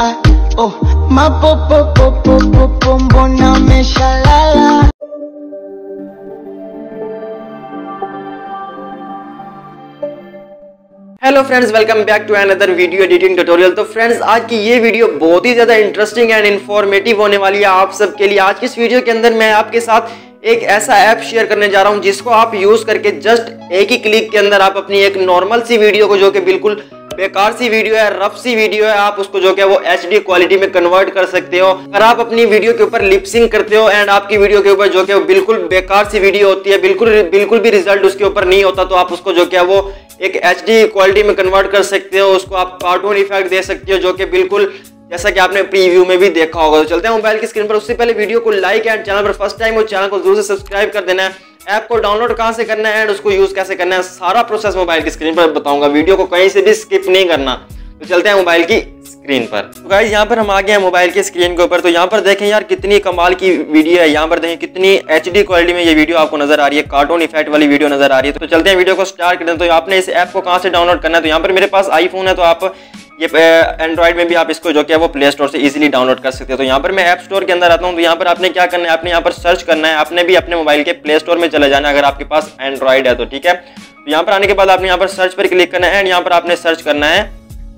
ah, oh, mbona? Hello friends welcome back to another video editing tutorial तो friends आज की ये video बहुत ही ज़्यादा इंटरेस्टिंग एंड इन्फॉर्मेटिव होने वाली है आप सबके लिए आज की इस वीडियो के अंदर मैं आपके साथ एक ऐसा ऐप शेयर करने जा रहा हूँ जिसको आप यूज़ करके जस्ट एक ही क्लिक के अंदर आप अपनी एक नॉर्मल सी वीडियो को जो कि बिल्कुल बेकार सी वीडियो है रफ सी वीडियो है, आप उसको जो क्या वो एचडी क्वालिटी में कन्वर्ट कर सकते हो। अगर आप अपनी वीडियो के ऊपर लिपसिंग करते हो एंड आपकी वीडियो के ऊपर जो कि बिल्कुल बेकार सी वीडियो होती है, बिल्कुल बिल्कुल भी रिज़ल्ट उसके ऊपर नहीं होता तो आप उसको जो क्या वो एक एचडी क्वालिटी में कन्वर्ट कर सकते हो, उसको आप कार्टून इफ़ेक्ट दे सकते हो, जो कि बिल्कुल जैसा कि आपने प्रीव्यू में भी देखा होगा। तो चलते हैं मोबाइल की स्क्रीन पर। उससे पहले वीडियो को लाइक एंड चैनल पर फ़र्स्ट टाइम हो चैनल को ज़रूर से सब्सक्राइब कर देना। है ऐप को डाउनलोड कहाँ से करना है एंड उसको यूज़ कैसे करना है, सारा प्रोसेस मोबाइल की स्क्रीन पर बताऊँगा। वीडियो को कहीं से भी स्किप नहीं करना। तो चलते हैं मोबाइल की स्क्रीन पर। तो गाइज़ यहाँ पर हम आ गए हैं मोबाइल की स्क्रीन के ऊपर। तो यहाँ पर देखें यार, कितनी कमाल की वीडियो है। यहाँ पर देखें कितनी एचडी क्वालिटी में ये वीडियो आपको नज़र आ रही है। कार्टून इफ़ेक्ट वाली वीडियो नज़र आ रही है। तो चलते हैं वीडियो को स्टार्ट करें तो आपने इस ऐप को कहाँ से डाउनलोड करना है? तो यहाँ पर मेरे पास आईफोन है। तो आप ये एंड्रॉइड में भी आप इसको जो क्या वो प्ले स्टोर से इजीली डाउनलोड कर सकते हो। तो यहाँ पर मैं ऐप स्टोर के अंदर आता हूँ। तो यहाँ पर आपने क्या करना है? आपने यहाँ पर सर्च करना है। आपने भी अपने मोबाइल के प्ले स्टोर में चले जाना है, अगर आपके पास एंड्रॉइड है तो ठीक है? तो यहाँ पर आने के बाद आपने यहाँ पर सर्च पर क्लिक करना है एंड यहाँ पर आपने सर्च करना है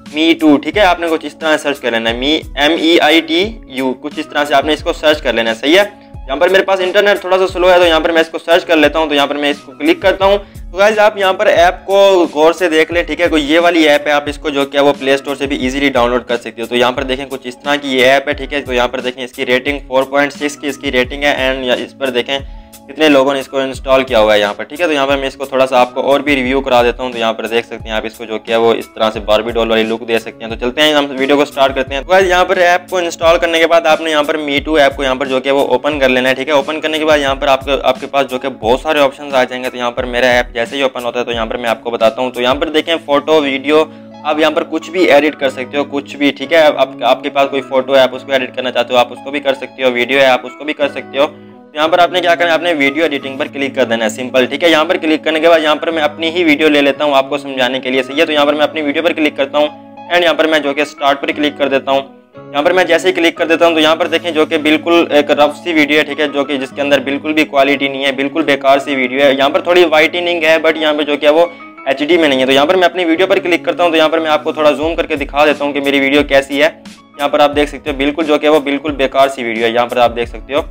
मी टू ठीक है? आपने कुछ इस तरह सर्च कर लेना है। Me M E I T U कुछ इस तरह से आपने इसको सर्च कर लेना है। सही है? यहाँ पर मेरे पास इंटरनेट थोड़ा सा स्लो है तो यहाँ पर मैं इसको सर्च कर लेता हूँ। तो यहाँ पर मैं इसको क्लिक करता हूँ। तो गाइज़ आप यहाँ पर ऐप को गौर से देख लें, ठीक है? कोई ये वाली ऐप है, आप इसको जो क्या, वो प्ले स्टोर से भी इजीली डाउनलोड कर सकते हो। तो यहाँ पर देखें कुछ इस तरह की ये ऐप है, ठीक है? तो यहाँ पर देखें, इसकी रेटिंग 4.6 की इसकी रेटिंग है एंड इस पर देखें कितने लोगों ने इसको इंस्टॉल किया हुआ है यहाँ पर ठीक है तो यहाँ पर मैं इसको थोड़ा सा आपको और भी रिव्यू करा देता हूँ तो यहाँ पर देख सकते हैं आप इसको जो किया वो इस तरह से बारबी डॉल वाली लुक दे सकते हैं तो चलते हैं हम वीडियो को स्टार्ट करते हैं तो यहाँ पर ऐप को इंस्टॉल करने के बाद आपने यहाँ पर मी टू ऐप को यहाँ पर जो कि वो ओपन कर लेना है ठीक है ओपन करने के बाद यहाँ पर आपके आपके पास जो कि बहुत सारे ऑप्शन आ जाएँगे तो यहाँ पर मेरा ऐप जैसे ही ओपन होता है तो यहाँ पर मैं आपको बताता हूँ तो यहाँ पर देखें फ़ोटो वीडियो आप यहाँ पर कुछ भी एडिट कर सकते हो कुछ भी ठीक है आप, आपके पास कोई फ़ोटो है आप उसको एडिट करना चाहते हो आप उसको भी कर सकते हो वीडियो है आप उसको भी कर सकते हो यहाँ पर आपने क्या करना है आपने वीडियो एडिटिंग पर क्लिक कर देना है सिंपल ठीक है यहाँ पर क्लिक करने के बाद यहाँ पर मैं अपनी ही वीडियो ले लेता हूँ आपको समझाने के लिए सही है तो यहाँ पर मैं अपनी वीडियो पर क्लिक करता हूँ एंड यहाँ पर मैं जो कि स्टार्ट पर क्लिक कर देता हूँ यहाँ पर मैं जैसे ही क्लिक कर देता हूँ तो यहाँ पर देखें जो कि बिल्कुल एक रफ सी वीडियो है ठीक है जो कि जिसके अंदर बिल्कुल भी क्वालिटी नहीं है बिल्कुल बेकार सी वीडियो है यहाँ पर थोड़ी वाइटनिंग है बट यहाँ पर जो कि वो एचडी में नहीं है तो यहाँ पर मैं अपनी वीडियो पर क्लिक करता हूँ तो यहाँ पर मैं आपको थोड़ा जूम करके दिखा देता हूँ कि मेरी वीडियो कैसी है यहाँ पर आप देख सकते हो बिल्कुल जो कि वो बिल्कुल बेकार सी वीडियो है यहाँ पर आप देख सकते हो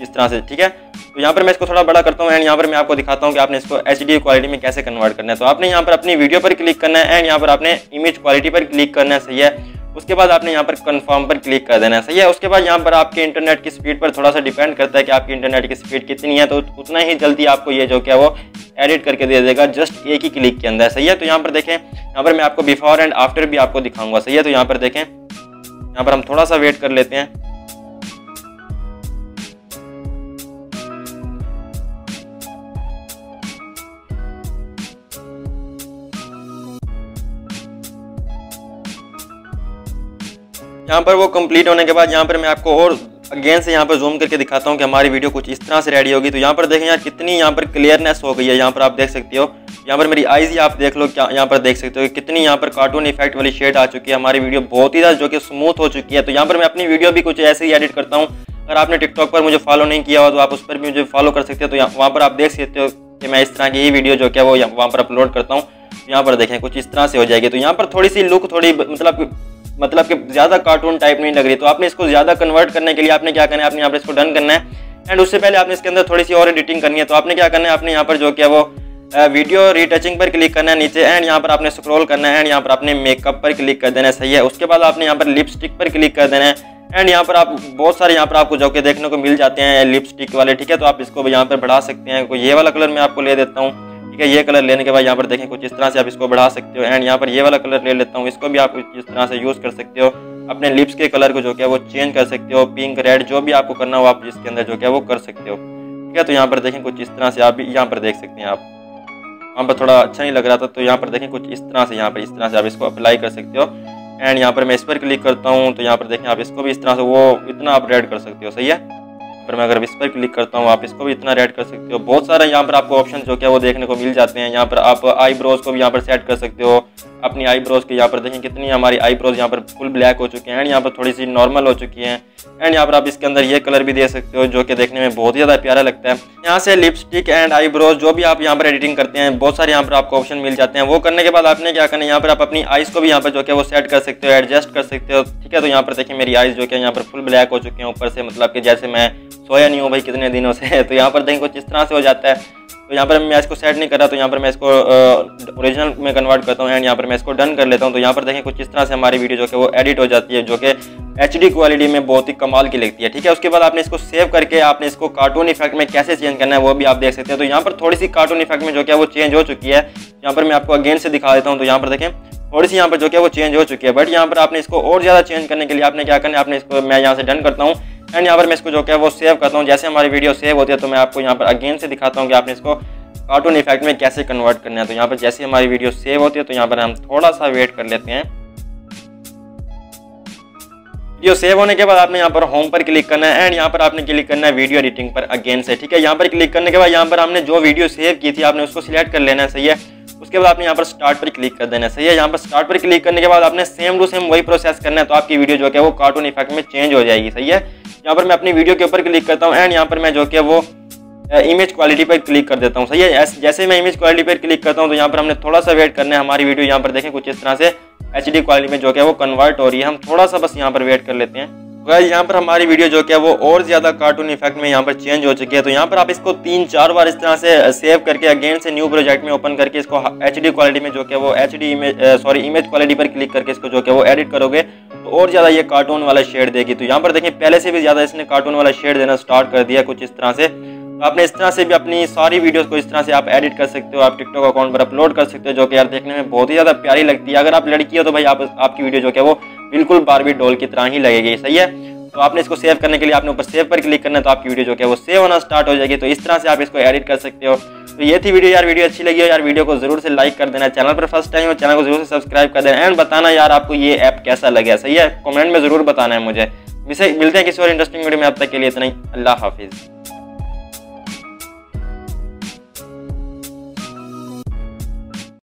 इस तरह से ठीक है तो यहाँ पर मैं इसको थोड़ा बड़ा करता हूँ एंड यहाँ पर मैं आपको दिखाता हूँ कि आपने इसको एचडी क्वालिटी में कैसे कन्वर्ट करना है तो आपने यहाँ पर अपनी वीडियो पर क्लिक करना है एंड यहाँ पर आपने इमेज क्वालिटी पर क्लिक करना है सही है उसके बाद आपने यहाँ पर कन्फर्म पर क्लिक कर देना है सही है उसके बाद यहाँ पर आपके इंटरनेट की स्पीड पर थोड़ा सा डिपेंड करता है कि आपकी इंटरनेट की स्पीड कितनी है तो उतना ही जल्दी आपको ये जो क्या वो एडिट करके दे देगा जस्ट एक ही क्लिक के अंदर सही है तो यहाँ पर देखें यहाँ पर मैं आपको बिफोर एंड आफ्टर भी आपको दिखाऊँगा सही है तो यहाँ पर देखें यहाँ पर हम थोड़ा सा वेट कर लेते हैं यहाँ पर वो कंप्लीट होने के बाद यहाँ पर मैं आपको और अगेन से यहाँ पर जूम करके दिखाता हूँ कि हमारी वीडियो कुछ इस तरह से रेडी होगी तो यहाँ पर देखें यार कितनी यहाँ पर क्लियरनेस हो गई है यहाँ पर आप देख सकते हो यहाँ पर मेरी आईज ही आप देख लो क्या यहाँ पर देख सकते हो कितनी यहाँ पर कार्टून इफ़ेक्ट वाली शेड आ चुकी है हमारी वीडियो बहुत ही ज़्यादा जो कि स्मूथ हो चुकी है तो यहाँ पर मैं अपनी वीडियो भी कुछ ऐसे ही एडिट करता हूँ अगर आपने टिकटॉक पर मुझे फॉलो नहीं किया हो तो आप उस पर भी मुझे फॉलो कर सकते हो तो वहाँ पर आप देख सकते हो कि मैं इस तरह की ही वीडियो जो क्या वो वहाँ पर अपलोड करता हूँ यहाँ पर देखें कुछ इस तरह से हो जाएगी तो यहाँ पर थोड़ी सी लुक थोड़ी मतलब मतलब कि ज़्यादा कार्टून टाइप नहीं लग रही। तो आपने इसको ज़्यादा कन्वर्ट करने के लिए आपने क्या करना है? आपने यहाँ पर इसको डन करना है। एंड उससे पहले आपने इसके अंदर थोड़ी सी और एडिटिंग करनी है। तो आपने क्या करना है? आपने यहाँ पर जो क्या वो वीडियो रीटचिंग पर क्लिक करना है नीचे। एंड यहाँ पर आपने स्क्रॉल करना है। एंड यहाँ पर आपने मेकअप पर क्लिक कर देना है। सही है। उसके बाद आपने यहाँ पर लिपस्टिक पर क्लिक कर देना है। एंड यहाँ पर आप, बहुत सारे यहाँ पर आपको जो कि देखने को मिल जाते हैं लिपस्टिक वाले। ठीक है? तो आप इसको यहाँ पर बढ़ा सकते हैं। कोई ये वाला कलर मैं आपको ले देता हूँ। ठीक है, ये कलर लेने के बाद यहाँ पर देखें कुछ इस तरह से आप इसको बढ़ा सकते हो। एंड यहाँ पर ये वाला कलर ले लेता हूँ, इसको भी आप इस तरह से यूज़ कर सकते हो। अपने लिप्स के कलर को जो क्या वो चेंज कर सकते हो पिंक रेड जो भी आपको करना हो आप इसके अंदर जो क्या वो कर सकते हो। ठीक है तो यहाँ पर देखें कुछ इस तरह से आप यहाँ पर देख सकते हैं आप। वहाँ पर थोड़ा अच्छा नहीं लग रहा था तो यहाँ पर देखें कुछ इस तरह से, यहाँ पर इस तरह से आप इसको अप्लाई कर सकते हो। एंड यहाँ पर मैं इस पर क्लिक करता हूँ तो यहाँ पर देखें आप इसको भी इस तरह से वो इतना आप रेड कर सकते हो, सही है? पर मैं अगर इस पर क्लिक करता हूँ आप इसको भी इतना रेड कर सकते हो बहुत सारे यहाँ पर आपको ऑप्शन जो क्या वो देखने को मिल जाते हैं यहाँ पर आप आई ब्रोज को भी यहाँ पर सेट कर सकते हो अपनी आईब्रोज के यहाँ पर देखें कितनी हमारी आईब्रोज यहाँ पर फुल ब्लैक हो चुके हैं एंड यहाँ पर थोड़ी सी नॉर्मल हो चुकी हैं एंड यहाँ पर आप इसके अंदर ये कलर भी दे सकते हो जो कि देखने में बहुत ही ज़्यादा प्यारा लगता है यहाँ से लिपस्टिक एंड आईब्रोज जो भी आप यहाँ पर एडिटिंग करते हैं बहुत सारे यहाँ पर आपको ऑप्शन मिल जाते हैं वो करने के बाद आपने क्या करना है यहाँ पर आप अपनी आइज़ को भी यहाँ पर जो कि वो सेट कर सकते हो एडजस्ट कर सकते हो ठीक है तो यहाँ पर देखिए मेरी आइज़ जो कि यहाँ पर फुल ब्लैक हो चुकी हैं ऊपर से मतलब कि जैसे मैं सोया नहीं हूँ भाई कितने दिनों से तो यहाँ पर देखें कुछ इस तरह से हो जाता है तो यहाँ पर मैं इसको सेट नहीं कर रहा तो यहाँ पर मैं इसको ओरिजिनल में कन्वर्ट करता हूँ एंड यहाँ पर मैं इसको डन कर लेता हूँ तो यहाँ पर देखें कुछ इस तरह से हमारी वीडियो जो कि वो एडिट हो जाती है जो कि एचडी क्वालिटी में बहुत ही कमाल की लगती है ठीक है उसके बाद आपने इसको सेव करके आपने इसको कार्टून इफ़ेक्ट में कैसे चेंज करना है वो भी आप देख सकते हैं तो यहाँ पर थोड़ी सी कार्टून इफ़ेक्ट में जो क्या वो चेंज हो चुकी है यहाँ पर मैं आपको अगेन से दिखा देता हूँ तो यहाँ पर देखें थोड़ी सी यहाँ पर जो क्या वो चेंज हो चुकी है बट यहाँ पर आपने इसको और ज़्यादा चेंज करने के लिए आपने क्या करना है आपने इसको मैं यहाँ से डन करता हूँ एंड यहाँ पर मैं इसको जो क्या वो सेव करता हूँ जैसे हमारी वीडियो सेव होती है तो मैं आपको यहाँ पर अगेन से दिखाता हूँ कि आपने इसको कार्टून इफ़ेक्ट में कैसे कन्वर्ट करना है तो यहाँ पर जैसे हमारी वीडियो सेव होती है तो यहाँ पर हम थोड़ा सा वेट कर लेते हैं वीडियो सेव होने के बाद आपने यहाँ पर होम पर क्लिक करना है एंड यहाँ पर आपने क्लिक करना है वीडियो एडिटिंग पर अगेन से ठीक है यहाँ पर क्लिक करने के बाद यहाँ पर हमने जो वीडियो सेव की थी आपने उसको सिलेक्ट कर लेना है सही है उसके बाद आपने यहाँ पर स्टार्ट पर क्लिक कर देना है सही है यहाँ पर स्टार्ट पर क्लिक करने के बाद आपने सेम टू सेम वही प्रोसेस करना है तो आपकी वीडियो जो है वो कार्टून इफ़ेक्ट में चेंज हो जाएगी सही है यहाँ पर मैं अपनी वीडियो के ऊपर क्लिक करता हूँ एंड यहाँ पर मैं जो कि वो इमेज क्वालिटी पर क्लिक कर देता हूँ। सही है? जैसे मैं इमेज क्वालिटी पर क्लिक करता हूँ तो यहाँ पर हमने थोड़ा सा वेट करना है हमारी वीडियो यहाँ पर देखें कुछ इस तरह से। एचडी क्वालिटी में जो है वो कन्वर्ट हो रही है। हम थोड़ा सा बस यहाँ पर वेट कर लेते हैं। गाइस यहाँ पर हमारी वीडियो जो है वो और ज़्यादा कार्टून इफ़ेक्ट में यहाँ पर चेंज हो चुकी है। तो यहाँ पर आप इसको तीन चार बार इस तरह से सेव करके अगेन से न्यू प्रोजेक्ट में ओपन करके इसको एचडी क्वालिटी में जो कि वो H image sorry image quality पर क्लिक करके इसको जो कि वो एडिट करोगे। तो और ज़्यादा ये कार्टून वाला शेड देगी। तो यहाँ पर देखिए, पहले से भी ज़्यादा इसने कार्टून वाला शेड देना स्टार्ट कर दिया कुछ इस तरह से। तो आपने इस तरह से भी अपनी सारी वीडियोस को इस तरह से आप एडिट कर सकते हो, आप टिकटॉक अकाउंट पर अपलोड कर सकते हो, जो कि यार देखने में बहुत ही ज़्यादा प्यारी लगती है। अगर आप लड़की हो तो भाई आप, आपकी वीडियो जो कि वो बिल्कुल बारबी डोल की तरह ही लगेगी। सही है? तो आपने इसको सेव करने के लिए, आपने ऊपर सेव पर क्लिक करना है तो आपकी वीडियो जो है वो सेव होना स्टार्ट हो जाएगी। तो इस तरह से आप इसको एडिट कर सकते हो। तो ये थी वीडियो यार, वीडियो अच्छी लगी हो यार, वीडियो को ज़रूर से लाइक कर देना। चैनल पर फ़र्स्ट टाइम हो चैनल को ज़रूर से सब्सक्राइब कर देना। एंड बताना यार आपको ये ऐप कैसा लगे। सही है? कमेंट में ज़रूर बताना है मुझे। मिलते हैं किसी और इंटरेस्टिंग वीडियो में, अब तक के लिए इतना ही। अल्लाह हाफिज़।